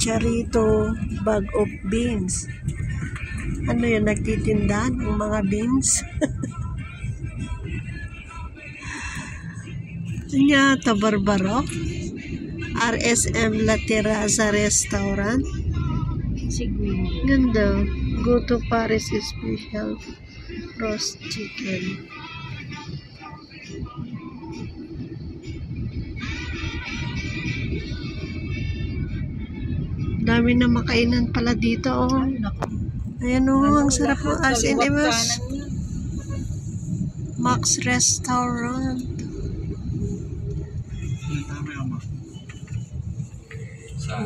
Chicharito bag of beans. Ano yun, nagtitinda ng mga beans? Nyata Barbaro. RSM La Terraza Restaurant. Siguro. Ganda. Go to Paris Special Roast Chicken. Dami na makainan pala dito, oh. Ayan, oh, Ano, ang sarap lahat, As in, niya. Max Restaurant.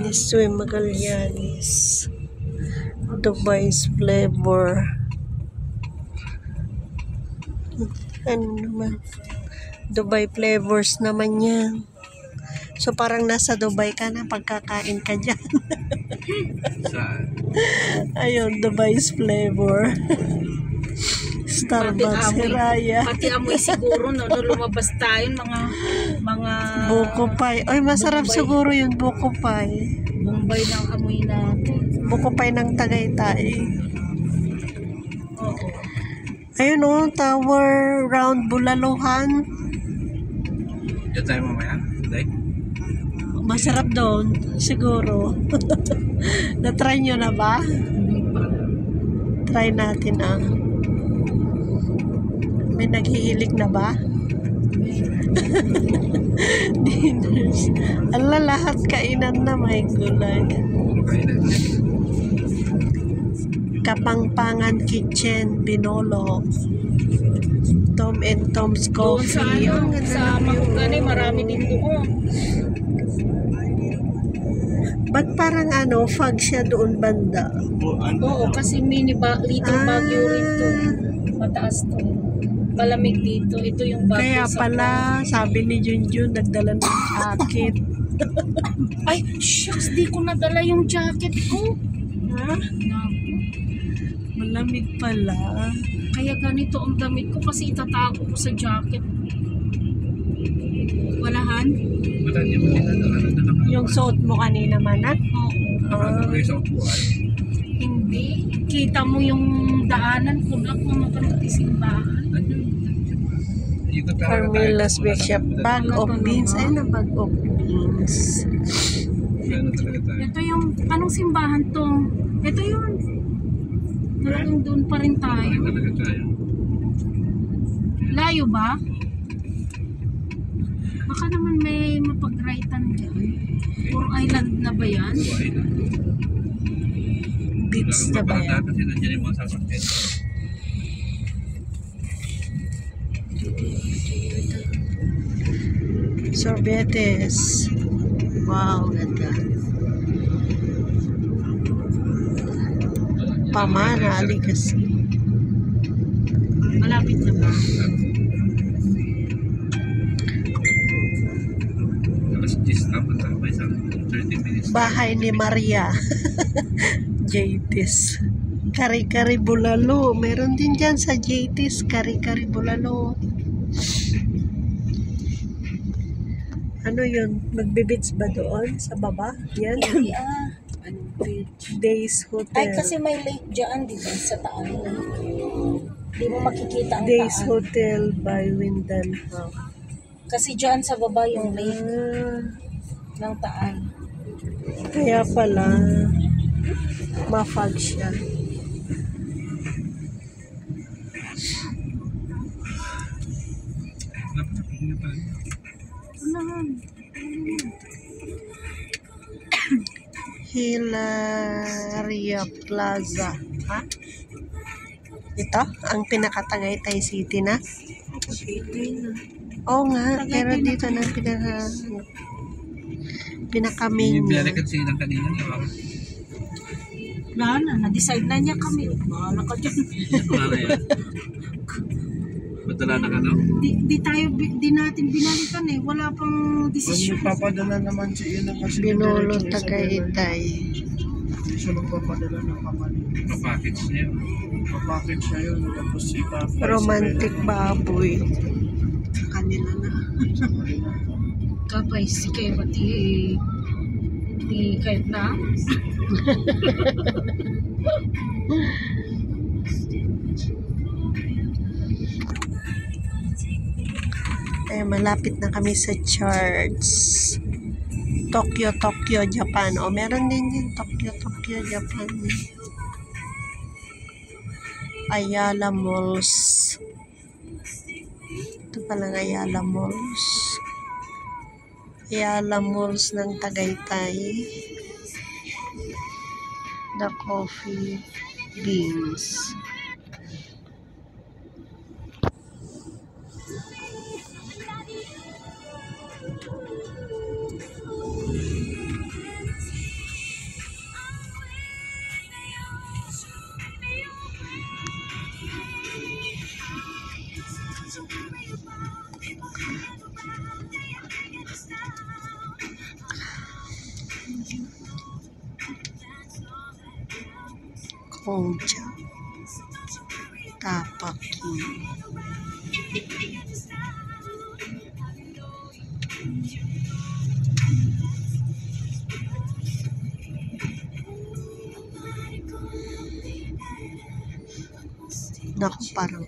Nisue Magallanes. Dubai's flavor. Ano naman? Dubai flavors naman yan. So parang nasa Dubai ka na pagkakain ka dyan. Saan? Ayun, Dubai's flavor. Starbucks, amoy- Hiraya. Pati amoy siguro, no, no, lumabas tayo, mga, mga Buko pie. Ay, masarap Bombay. siguro yun, buko pie. Bombay ng amoy natin. Buko pie ng Tagaytay. Oo. Ayun oh, Tower Round Bulaluhan. Yan tayo mamaya. Day? Masarap doon, siguro. Na-try nyo na ba? Try natin ang. May naghihilig na ba? Dinners. Ala, lahat kainan na kainan yan. Kapangpangan Kitchen, Binolo. Tom and Tom's Doon Coffee. sa ano, sa. Makugani, marami din doon. Ba't parang ano, fog siya doon banda? Oo, kasi mini ba, little Ah. Baguio rin to. Mataas to. Malamig dito. Ito yung Baguio Kaya sa- pala, sabi ni Junjun, nagdala ng jacket. Ay, shucks, di ko nadala yung jacket ko. Ha? Naku. Malamig pala. Kaya ganito ang damit ko kasi itatago ko sa jacket. Walahan? Wala, di Yung suot mo kanina man, ha? Oo. Ano sa upuan? Hindi. Kita mo yung daanan ko lang kung mapanood simbahan. Ayun. Ikot talaga tayo. Carmela's Bake Shop. Bag of beans. Ayun ang bag of beans. Ano? Ito yung, anong simbahan to? Ito yun. Talagang doon pa rin tayo? Layo ba? Baka naman may mapag-rightan dyan. Puro island na ba yan? Beach na ba yan? Kasi nandiyan yung mga sasakyan. Sorbetes. Wow, ganda. Pamana, Aligasi. Malapit na ba? Bahay ni Maria. JT's. Kari-kari bulalo. Meron din dyan sa JT's. Kari-kari bulalo. Ano yun? Magbibits ba doon? Sa baba? Yan? ah. Beach? Days Hotel. Ay, kasi may lake dyan, di ba? Sa taan. Di mo makikita ang Days taan. Hotel by Windanham. Kasi dyan sa baba yung lake Ah, ng taan. Kaya pala mafag siya. Na. Hilaria Plaza. Ha? Ito? Ang pinakatagaytay city na? Oo nga, pero dito na pinaka pinaka-main Yung niya. pinalikan silang kanina. di ba? Wala na, na-decide na niya kami. Bahala ka dyan. Wala yan. Madala na ka no? di, di tayo, di natin binalikan eh. Wala pang desisyon. Papadala naman si Ina kasi Binolo Tagaytay. Hindi siya magpapadala ng kapatid. Papackage niya. Papakit siya yun. Tapos si Papa. Romantic baboy. Kanila na. Si kayo pati eh. Di kahit na. Ay, malapit na kami sa church. Tokyo, Tokyo, Japan. O, meron din yun. Tokyo, Tokyo, Japan. Ayala Malls. Ito palang Ayala Malls. Ayala Malls ng Tagaytay. The Coffee Beans. Kongja. Tapaki. Naku, parang.